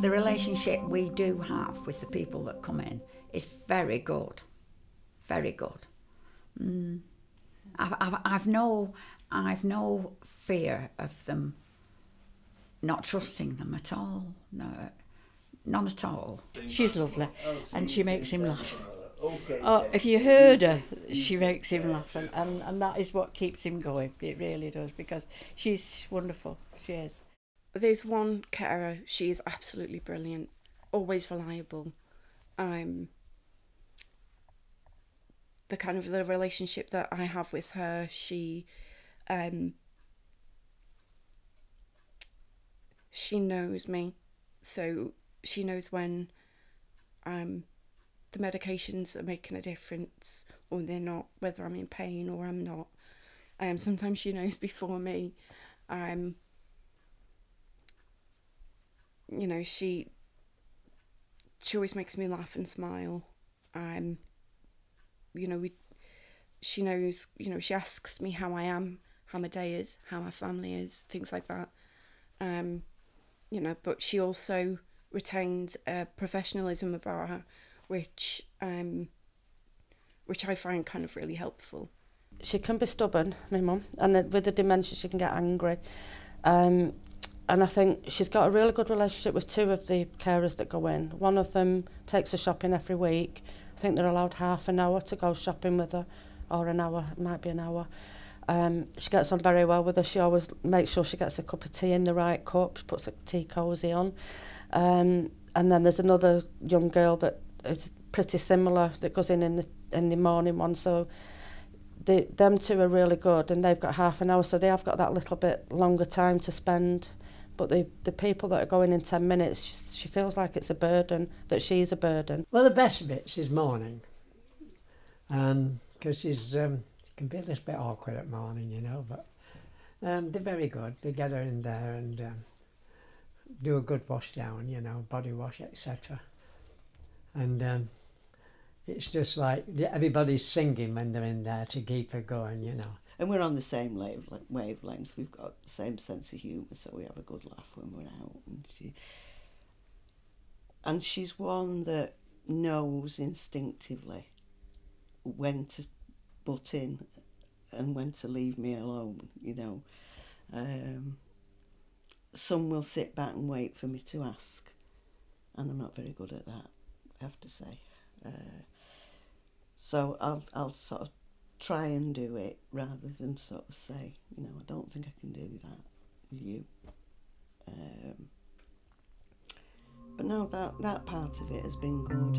the relationship we do have with the people that come in is very good, very good. Mm. I've, I've, I've no, I've no fear of them not trusting them at all. No, none at all. She's lovely, and she makes him laugh. Oh, if you heard her, she makes him laugh, and, and, and that is what keeps him going. It really does, because she's wonderful. She is. There's one carer, she is absolutely brilliant, always reliable. Um, the kind of the relationship that I have with her, she um, she knows me, so she knows when um, the medications are making a difference or they're not, whether I'm in pain or I'm not. Um, sometimes she knows before me. Um, you know, she she always makes me laugh and smile. Um, you know, we she knows, you know, she asks me how I am, how my day is, how my family is, things like that. Um, you know, but she also retains a professionalism about her, which um, which I find kind of really helpful. She can be stubborn, my mum, and with the dementia, she can get angry. Um, and I think she's got a really good relationship with two of the carers that go in. One of them takes her shopping every week. I think they're allowed half an hour to go shopping with her, or an hour, it might be an hour. Um, she gets on very well with her. She always makes sure she gets a cup of tea in the right cup. She puts a tea cosy on. Um, and then there's another young girl that is pretty similar that goes in in the, in the morning one. So the, them two are really good and they've got half an hour. So they have got that little bit longer time to spend but the, the people that are going in 10 minutes, she, she feels like it's a burden, that she's a burden. Well, the best bits is morning. Because um, she's, um, she can be a little bit awkward at morning, you know, but um, they're very good. They get her in there and um, do a good wash down, you know, body wash, etc. And um, it's just like everybody's singing when they're in there to keep her going, you know and we're on the same wavelength. We've got the same sense of humour, so we have a good laugh when we're out. And she, and she's one that knows instinctively when to butt in and when to leave me alone. You know, um, some will sit back and wait for me to ask, and I'm not very good at that. I have to say. So I'll I'll sort of try and do it rather than sort of say, you know, I don't think I can do that with you. Um, but no, that, that part of it has been good.